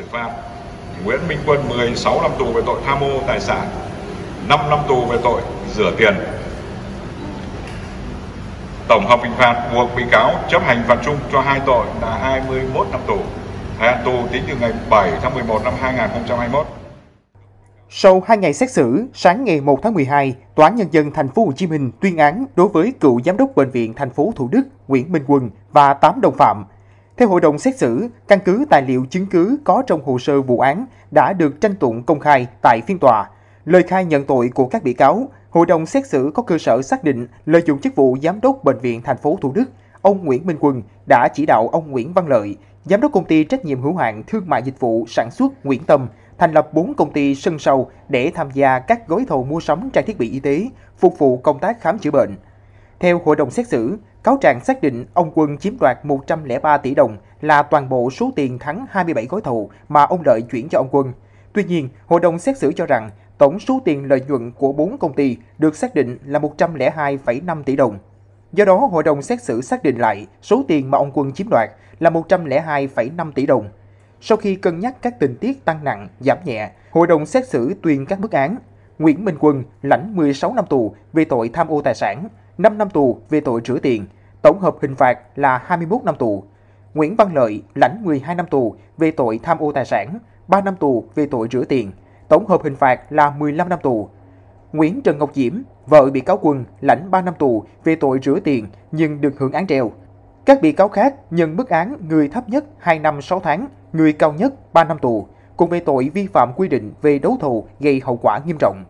Xử phạt Nguyễn Minh Quân 16 năm tù về tội tham mô tài sản, 5 năm tù về tội rửa tiền. Tổng hợp hình phạt buộc bị cáo chấp hành phạt chung cho hai tội là 21 năm tù. Thời hạn tù tính từ ngày 7 tháng 11 năm 2021. Sau 2 ngày xét xử, sáng ngày 1 tháng 12, Tòa án nhân dân thành phố Hồ Chí Minh tuyên án đối với cựu giám đốc bệnh viện thành phố Thủ Đức Nguyễn Minh Quân và 8 đồng phạm. Theo hội đồng xét xử, căn cứ tài liệu chứng cứ có trong hồ sơ vụ án đã được tranh tụng công khai tại phiên tòa. Lời khai nhận tội của các bị cáo, hội đồng xét xử có cơ sở xác định lợi dụng chức vụ giám đốc bệnh viện thành phố Thủ Đức, ông Nguyễn Minh Quân đã chỉ đạo ông Nguyễn Văn Lợi, giám đốc công ty trách nhiệm hữu hạn thương mại dịch vụ sản xuất Nguyễn Tâm thành lập 4 công ty sân sâu để tham gia các gói thầu mua sắm trang thiết bị y tế, phục vụ công tác khám chữa bệnh. Theo hội đồng xét xử, cáo trạng xác định ông Quân chiếm đoạt 103 tỷ đồng là toàn bộ số tiền thắng 27 gói thầu mà ông Lợi chuyển cho ông Quân. Tuy nhiên, hội đồng xét xử cho rằng tổng số tiền lợi nhuận của 4 công ty được xác định là 102,5 tỷ đồng. Do đó, hội đồng xét xử xác định lại số tiền mà ông Quân chiếm đoạt là 102,5 tỷ đồng. Sau khi cân nhắc các tình tiết tăng nặng, giảm nhẹ, hội đồng xét xử tuyên các mức án. Nguyễn Minh Quân lãnh 16 năm tù về tội tham ô tài sản, 5 năm tù về tội rửa tiền, tổng hợp hình phạt là 21 năm tù. Nguyễn Văn Lợi lãnh 12 năm tù về tội tham ô tài sản, 3 năm tù về tội rửa tiền, tổng hợp hình phạt là 15 năm tù. Nguyễn Trần Ngọc Diễm, vợ bị cáo Quân, lãnh 3 năm tù về tội rửa tiền nhưng được hưởng án treo. Các bị cáo khác nhận mức án người thấp nhất 2 năm 6 tháng, người cao nhất 3 năm tù, cùng về tội vi phạm quy định về đấu thầu gây hậu quả nghiêm trọng.